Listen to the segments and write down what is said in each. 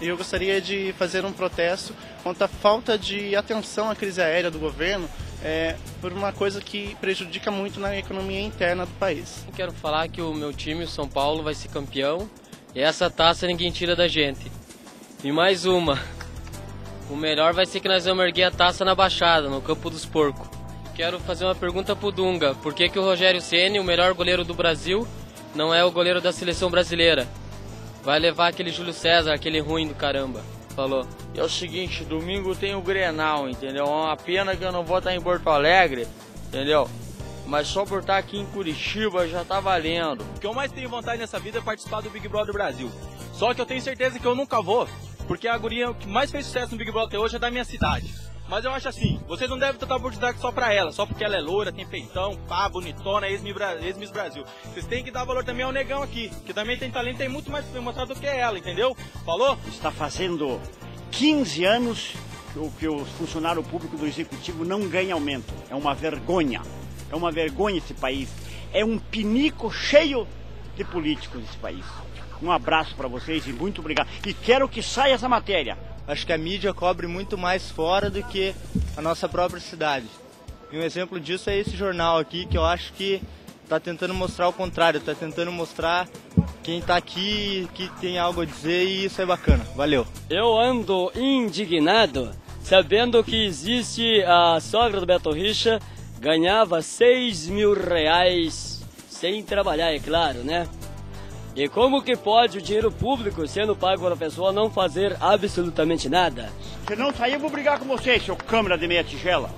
e eu gostaria de fazer um protesto contra a falta de atenção à crise aérea do governo é, por uma coisa que prejudica muito na economia interna do país. Eu quero falar que o meu time, o São Paulo, vai ser campeão e essa taça ninguém tira da gente. E mais uma, o melhor vai ser que nós vamos erguer a taça na Baixada, no Campo dos Porcos. Quero fazer uma pergunta pro Dunga. Por que, que o Rogério Ceni, o melhor goleiro do Brasil, não é o goleiro da seleção brasileira? Vai levar aquele Júlio César, aquele ruim do caramba. Falou. É o seguinte, domingo tem o Grenal, entendeu? É uma pena que eu não vou estar em Porto Alegre, entendeu? Mas só por estar aqui em Curitiba já tá valendo. O que eu mais tenho vontade nessa vida é participar do Big Brother Brasil. Só que eu tenho certeza que eu nunca vou, porque a guria que mais fez sucesso no Big Brother até hoje é da minha cidade. Mas eu acho assim, vocês não devem tentar oportunidade só pra ela, só porque ela é loura, tem peitão, pá, bonitona, ex-Miss Brasil. Vocês têm que dar valor também ao negão aqui, que também tem talento, tem muito mais pra mostrar do que ela, entendeu? Falou? Está fazendo 15 anos que o funcionário público do executivo não ganha aumento. É uma vergonha. É uma vergonha esse país. É um pinico cheio de políticos esse país. Um abraço para vocês e muito obrigado. E quero que saia essa matéria. Acho que a mídia cobre muito mais fora do que a nossa própria cidade. E um exemplo disso é esse jornal aqui, que eu acho que está tentando mostrar o contrário, está tentando mostrar quem está aqui, que tem algo a dizer e isso é bacana. Valeu. Eu ando indignado sabendo que existe a sogra do Beto Richa ganhava 6 mil reais sem trabalhar, é claro, né? E como que pode o dinheiro público, sendo pago pela pessoa, não fazer absolutamente nada? Se não sair, eu vou brigar com você, seu câmera de meia tigela.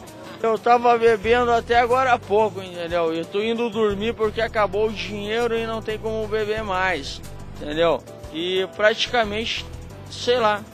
Eu tava bebendo até agora há pouco, entendeu? Eu tô indo dormir porque acabou o dinheiro e não tem como beber mais, entendeu? E praticamente, sei lá,